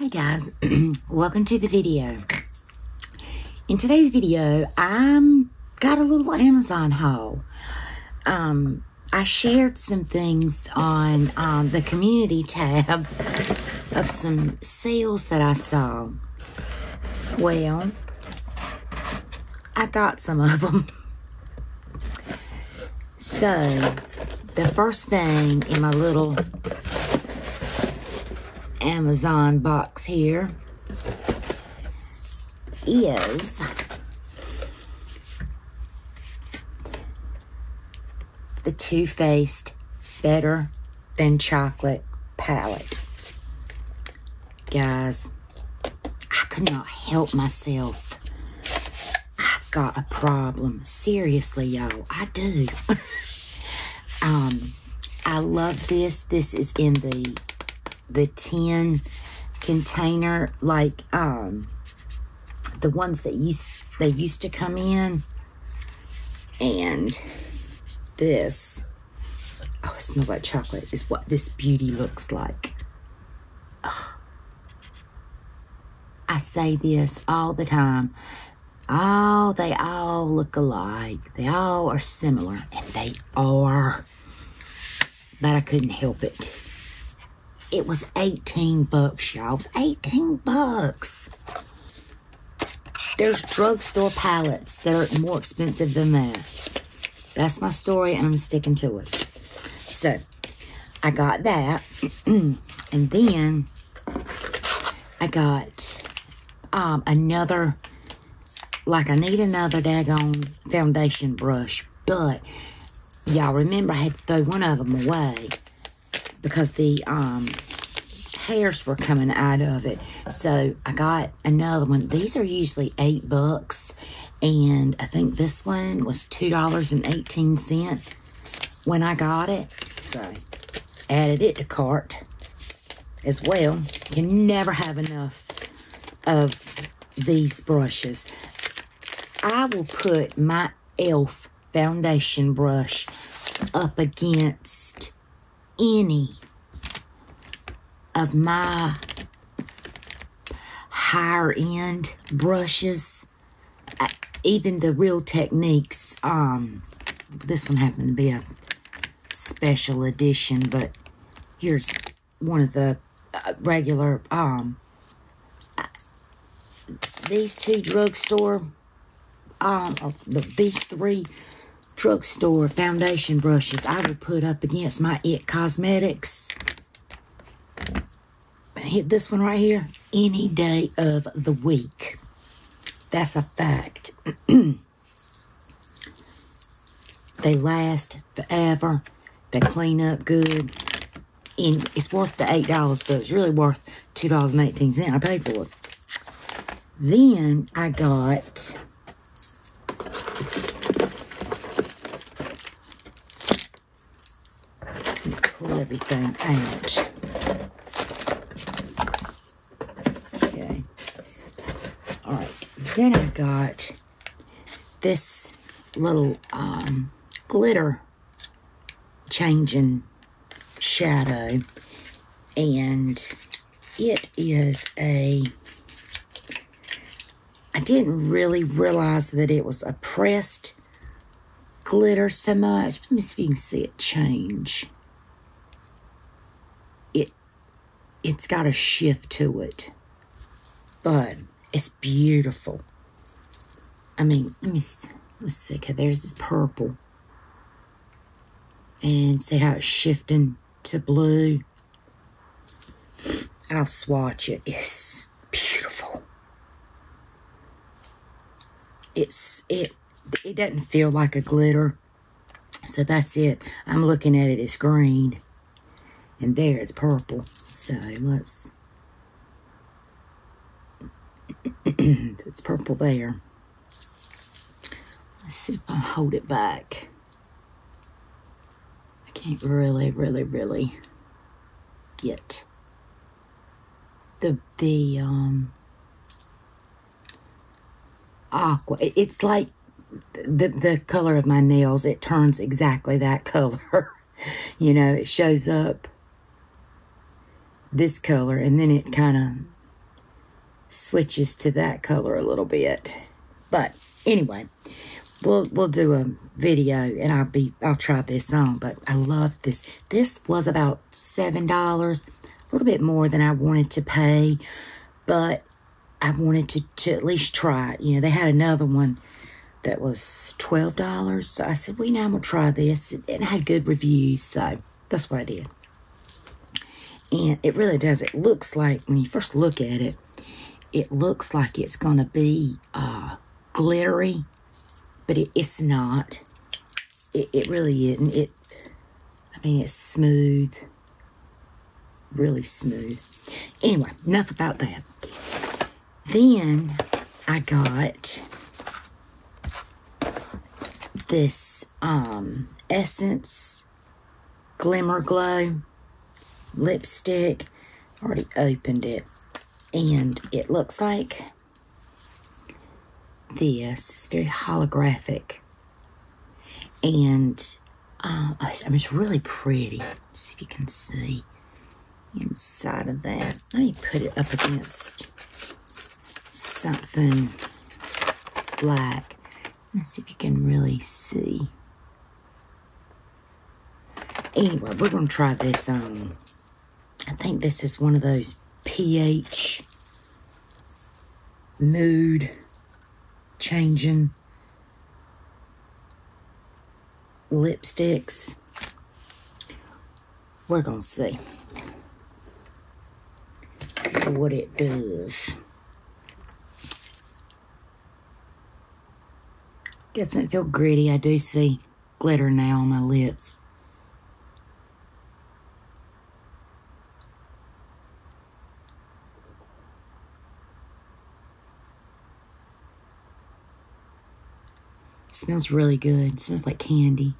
Hey guys, welcome to the video. In today's video, I'm got a little Amazon haul. Um, I shared some things on um, the community tab of some sales that I saw. Well, I got some of them. So, the first thing in my little Amazon box here is the Too Faced Better Than Chocolate palette. Guys, I could not help myself. I've got a problem. Seriously, y'all, I do. um, I love this. This is in the the tin container like um the ones that used they used to come in. And this oh it smells like chocolate is what this beauty looks like. Oh. i say this all the time. Oh they all look alike. They all are similar and they are. But i couldn't help it it was 18 bucks, y'all. It was 18 bucks. There's drugstore palettes that are more expensive than that. That's my story, and I'm sticking to it. So, I got that. and then, I got um, another, like, I need another daggone foundation brush. But, y'all remember I had to throw one of them away because the um, hairs were coming out of it. So I got another one. These are usually eight bucks, and I think this one was two dollars and eighteen cent when I got it. So added it to cart as well. You can never have enough of these brushes. I will put my e.l.f. foundation brush up against any of my higher end brushes, even the Real Techniques. Um, this one happened to be a special edition, but here's one of the uh, regular. Um, these two drugstore, um, the, these three drugstore foundation brushes I would put up against my It Cosmetics. Hit this one right here any day of the week. That's a fact. they last forever. They clean up good. And it's worth the $8, but it's really worth $2.18. I paid for it. Then I got everything out. Okay. All right. Then I've got this little um, glitter changing shadow. And it is a... I didn't really realize that it was a pressed glitter so much. Let me see if you can see it change. It it's got a shift to it. But it's beautiful. I mean, let me, let's see. Okay, there's this purple. And see how it's shifting to blue. I'll swatch it. It's beautiful. It's, it, it doesn't feel like a glitter. So that's it. I'm looking at it it's green. And there it's purple. So let's... it's purple there. See if I hold it back. I can't really, really, really get the, the, um, aqua. It's like the, the color of my nails. It turns exactly that color. you know, it shows up this color and then it kind of switches to that color a little bit. But anyway, we'll we'll do a video and I'll be I'll try this on. But I love this. This was about seven dollars, a little bit more than I wanted to pay, but I wanted to to at least try it. You know, they had another one that was twelve dollars, so I said, "We well, know I'm gonna try this." It, it had good reviews, so that's what I did. And it really does. It looks like when you first look at it, it looks like it's gonna be uh, glittery but it, it's not. It, it really isn't. It, I mean, it's smooth, really smooth. Anyway, enough about that. Then I got this um, Essence Glimmer Glow lipstick. Already opened it. And it looks like this. It's very holographic. And uh, I it's really pretty. Let's see if you can see inside of that. Let me put it up against something black. Let's see if you can really see. Anyway, we're going to try this on. I think this is one of those pH mood changing lipsticks. We're going to see what it does. Doesn't feel gritty. I do see glitter now on my lips. Smells really good. It smells like candy.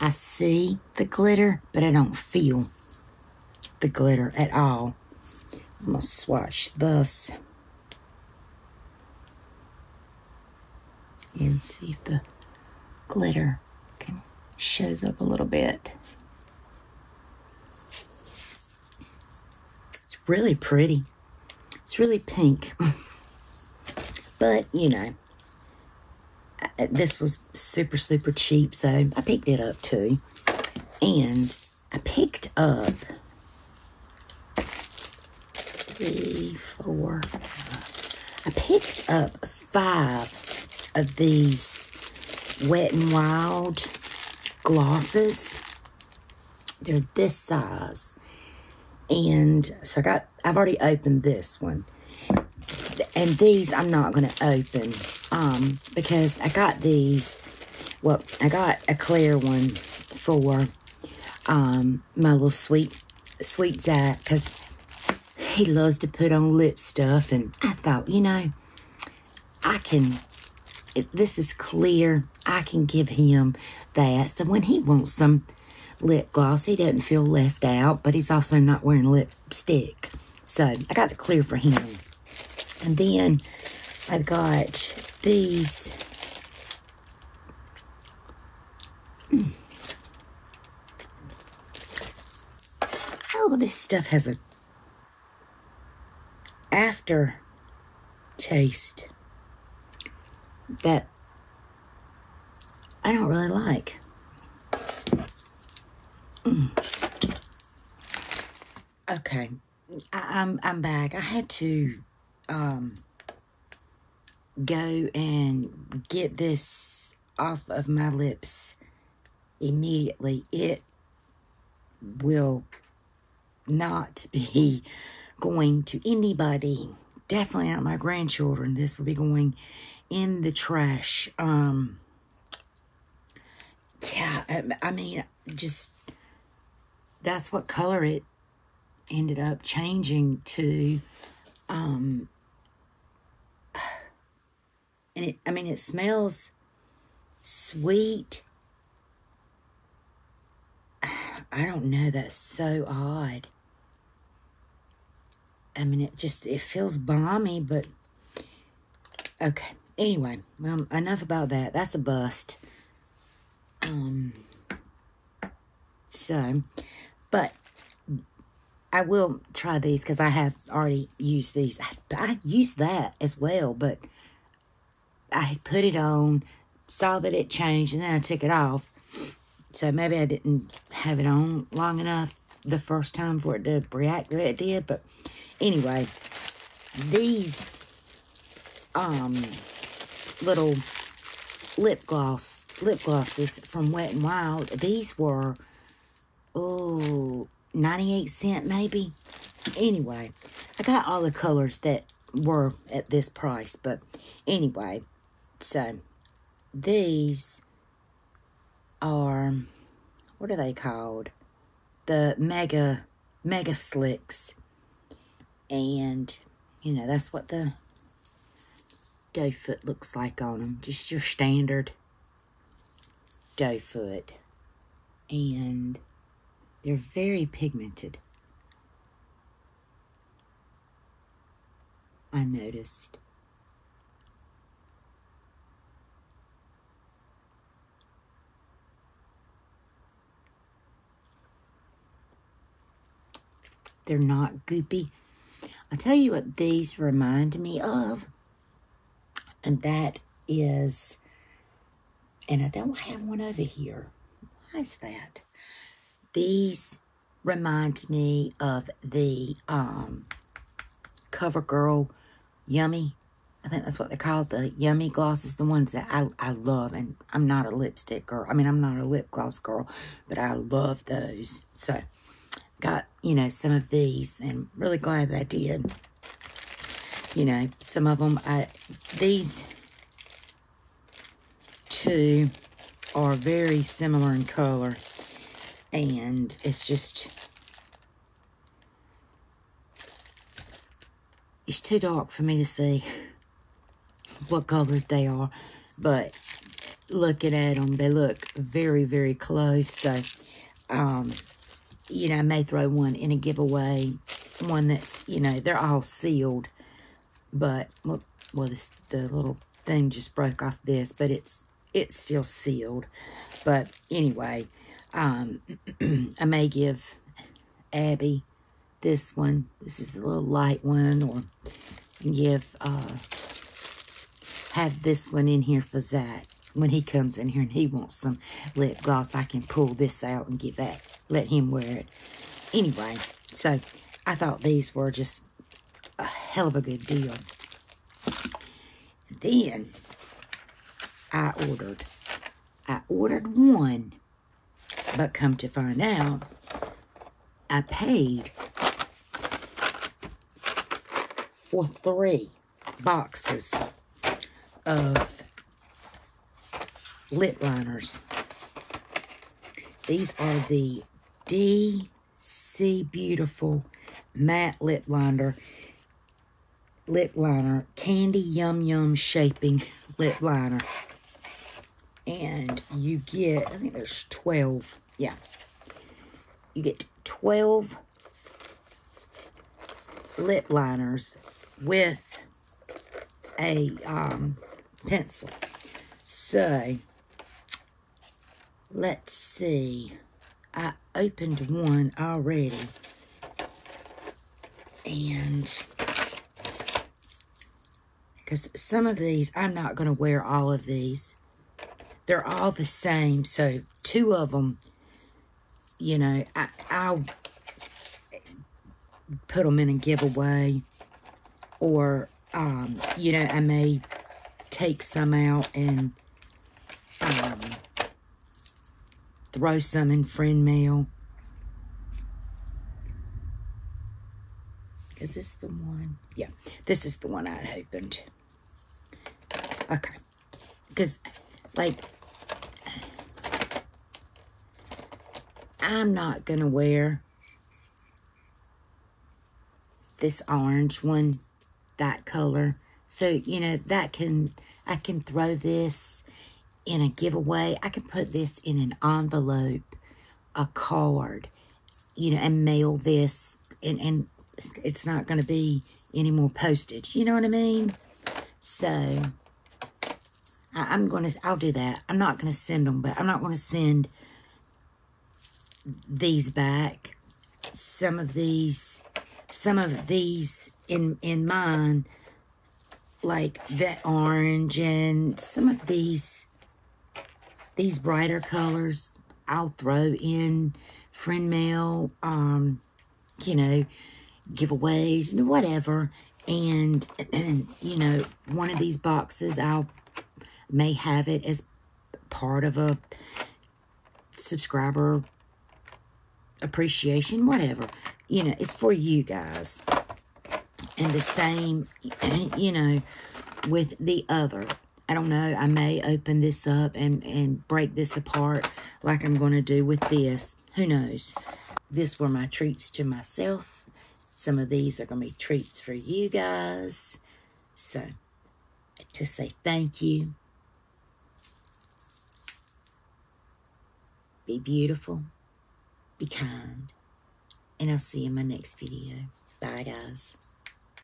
I see the glitter, but I don't feel the glitter at all. I'm going to swatch this and see if the glitter can shows up a little bit. It's really pretty. Really pink. but, you know, this was super, super cheap, so I picked it up too. And I picked up three, four. I picked up five of these Wet n Wild glosses. They're this size. And so I got, I've already opened this one. And these I'm not going to open um, because I got these, well, I got a clear one for um, my little sweet, sweet Zach because he loves to put on lip stuff. And I thought, you know, I can, this is clear, I can give him that. So when he wants some lip gloss. He doesn't feel left out, but he's also not wearing lipstick. So I got it clear for him. And then I've got these. Hmm. Oh, this stuff has a after taste that I don't really like. Okay, I, am I'm, I'm back. I had to um go and get this off of my lips immediately. It will not be going to anybody. Definitely not my grandchildren. This will be going in the trash. Um, yeah, I, I mean, just that's what color it ended up changing to. Um, and it, I mean, it smells sweet. I don't know. That's so odd. I mean, it just, it feels balmy, but okay. Anyway, well, enough about that. That's a bust. Um, so, but I will try these because I have already used these. I, I used that as well, but I put it on, saw that it changed, and then I took it off. So maybe I didn't have it on long enough the first time for it to react the way it did. But anyway, these um little lip gloss lip glosses from Wet and Wild, these were oh 98 cent maybe. Anyway, I got all the colors that were at this price, but anyway, so these are what are they called? The mega mega slicks. And you know, that's what the doe foot looks like on them. Just your standard doe foot. And they're very pigmented. I noticed. They're not goopy. I'll tell you what these remind me of. And that is, and I don't have one over here. Why is that? These remind me of the um, CoverGirl Yummy. I think that's what they're called, the Yummy glosses, the ones that I, I love. And I'm not a lipstick girl. I mean, I'm not a lip gloss girl, but I love those. So, got, you know, some of these and really glad that I did. You know, some of them, I, these two are very similar in color and it's just it's too dark for me to see what colors they are but looking at them they look very very close. So um you know i may throw one in a giveaway one that's you know they're all sealed but well, well this the little thing just broke off this but it's it's still sealed. But anyway um, I may give Abby this one. This is a little light one, or give, uh, have this one in here for Zach. When he comes in here and he wants some lip gloss, I can pull this out and give that, let him wear it. Anyway, so I thought these were just a hell of a good deal. Then I ordered, I ordered one but come to find out, I paid for three boxes of lip liners. These are the DC Beautiful Matte Lip Liner, Lip Liner, Candy Yum Yum Shaping Lip Liner. And you get, I think there's 12 yeah. You get 12 lip liners with a um, pencil. So, let's see. I opened one already. And because some of these, I'm not going to wear all of these. They're all the same. So, two of them you know, I, I'll put them in a giveaway or, um, you know, I may take some out and um, throw some in friend mail. Is this the one? Yeah, this is the one I opened. Okay. Because, like, I'm not going to wear this orange one, that color. So, you know, that can, I can throw this in a giveaway. I can put this in an envelope, a card, you know, and mail this. And, and it's not going to be any more postage. You know what I mean? So, I, I'm going to, I'll do that. I'm not going to send them, but I'm not going to send these back. some of these, some of these in, in mine, like that orange and some of these, these brighter colors, I'll throw in friend mail, um, you know, giveaways, and whatever. And, and, you know, one of these boxes, I'll may have it as part of a subscriber appreciation, whatever. You know, it's for you guys. And the same, eh, you know, with the other. I don't know, I may open this up and, and break this apart like I'm going to do with this. Who knows? This were my treats to myself. Some of these are going to be treats for you guys. So, to say thank you. Be beautiful. Be kind. And I'll see you in my next video. Bye, guys.